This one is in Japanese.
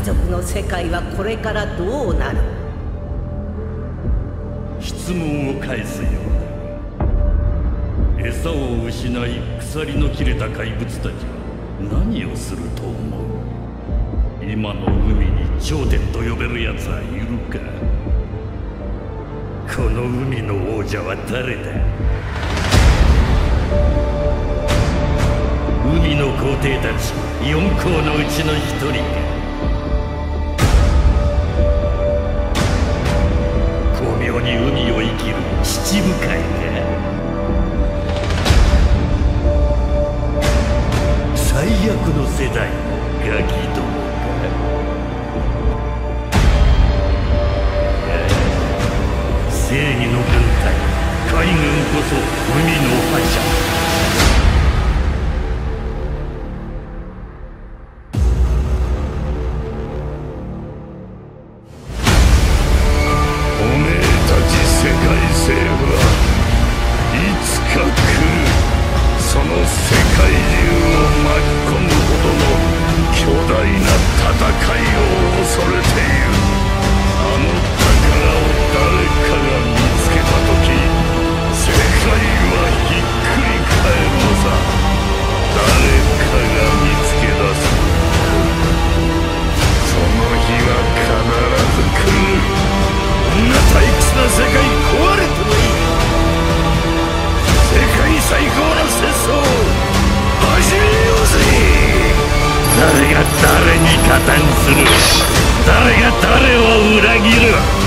族の世界はこれからどうなる？質問を返すようだ。餌を失い鎖の切れた怪物たちは何をすると思う？今の海に頂点と呼べる奴はいるか？この海の王者は誰だ？海の皇帝たち四皇のうちの一人に海を生きる七部会か最悪の世代ガキども正義の軍隊海軍こそ海の覇者。世界中。誰が誰に加担する。誰が誰を裏切る。